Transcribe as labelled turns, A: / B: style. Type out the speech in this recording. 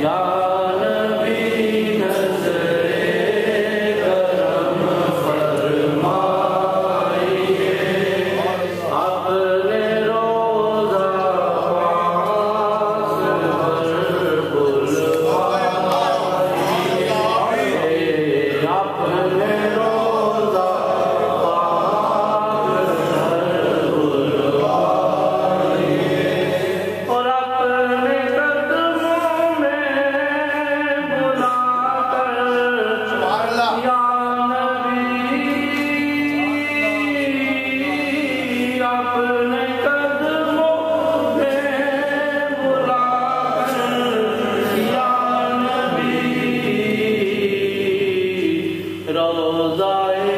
A: یا Rabbul Zayn.